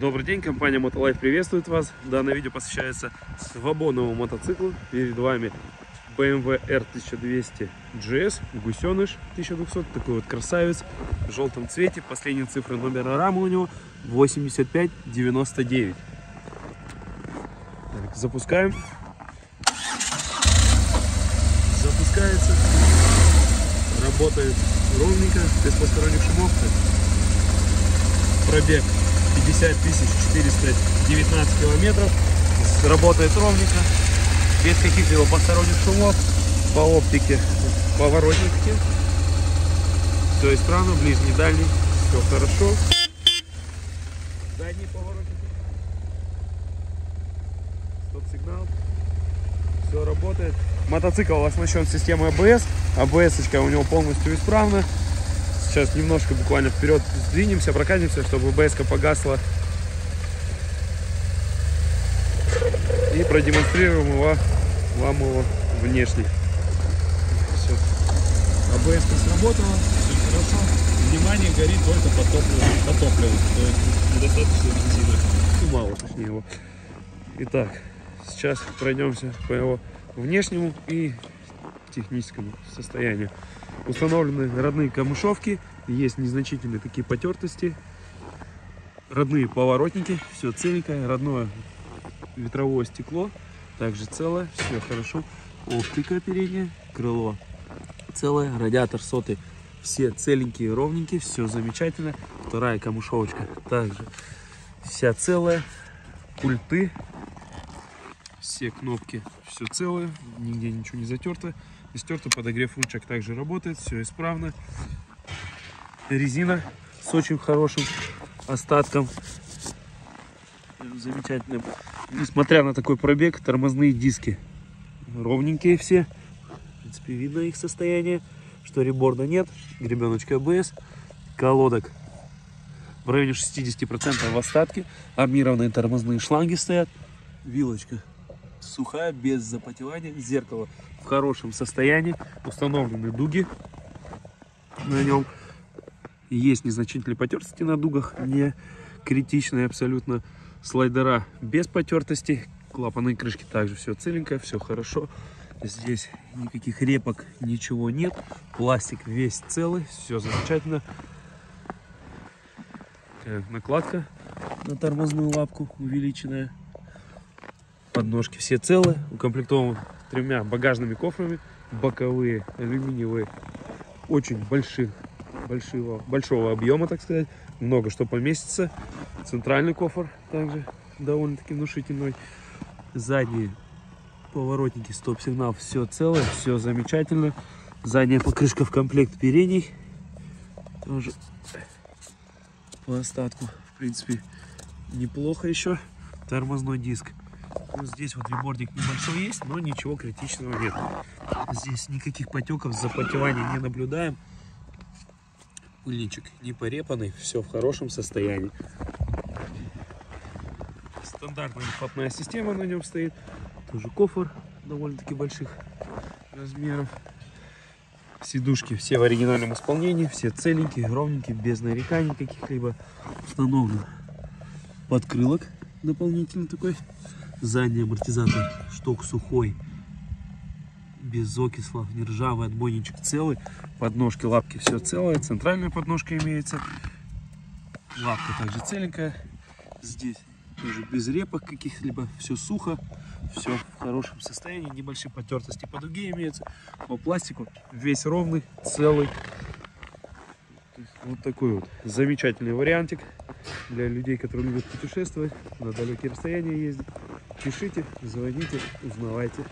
Добрый день, компания Motolife приветствует вас. Данное видео посвящается свободному мотоциклу. Перед вами BMW R1200 GS, гусеныш 1200, такой вот красавец в желтом цвете. Последние цифры номера рамы у него 8599. Так, запускаем. Запускается. Работает ровненько, без посторонних шумов. Пробег 50 419 километров. Работает ровненько, без каких-либо посторонних шумов. По оптике поворотники. Все исправно, ближний, дальний. Все хорошо. Задний поворотники. Стоп-сигнал. Все работает. Мотоцикл оснащен системой ABS. ABS у него полностью исправна. Сейчас немножко буквально вперед сдвинемся, прокатимся, чтобы БС погасла. И продемонстрируем его, вам его внешне. Все. АБС сработала, все хорошо. Внимание, горит только по топливу, по топливу. То есть недостаточно бензина. Ну, мало, точнее его. Итак, сейчас пройдемся по его внешнему и техническому состоянию. Установлены родные камышовки, есть незначительные такие потертости, родные поворотники, все целенькое, родное ветровое стекло, также целое, все хорошо. Оптика передняя, крыло целое, радиатор сотый, все целенькие, ровненькие, все замечательно. Вторая камышовочка также вся целая, пульты, все кнопки, все целое, нигде ничего не затерто и стерто. Подогрев ручек также работает, все исправно. Резина с очень хорошим остатком. Замечательным. Несмотря на такой пробег, тормозные диски ровненькие все. В принципе, видно их состояние, что реборда нет, гребеночка ABS, колодок в районе 60% в остатке, армированные тормозные шланги стоят, вилочка сухая, без запотевания, зеркало в хорошем состоянии, установлены дуги на нем, есть незначительные потертости на дугах, не критичные абсолютно, слайдера без потертостей, клапаны и крышки также все целенькое, все хорошо, здесь никаких репок, ничего нет, пластик весь целый, все замечательно, накладка на тормозную лапку увеличенная, подножки все целые, укомплектован тремя багажными кофрами, боковые, алюминиевые, очень больших, большого, большого объема, так сказать, много что поместится. Центральный кофр также довольно-таки внушительный. Задние поворотники, стоп-сигнал, все целое, все замечательно. Задняя покрышка в комплект передней. Тоже по остатку, в принципе, неплохо еще. Тормозной диск вот здесь вот ребордик небольшой есть, но ничего критичного нет. Здесь никаких потеков, запотеваний не наблюдаем. Пыльничек не порепанный, все в хорошем состоянии. Стандартная входная система на нем стоит. Тоже кофр довольно-таки больших размеров. Сидушки все в оригинальном исполнении, все целенькие, ровненькие, без нареканий каких-либо. Установлен подкрылок дополнительный такой Задний амортизатор шток сухой, без окислов, не ржавый, отбойничек целый. Подножки, лапки все целое. Центральная подножка имеется. Лапка также целенькая. Здесь тоже без репок каких-либо. Все сухо, все в хорошем состоянии. Небольшие потертости по дуге имеются. По пластику весь ровный, целый. Вот такой вот замечательный вариантик для людей, которые любят путешествовать, на далекие расстояния ездить. Пишите, звоните, узнавайте.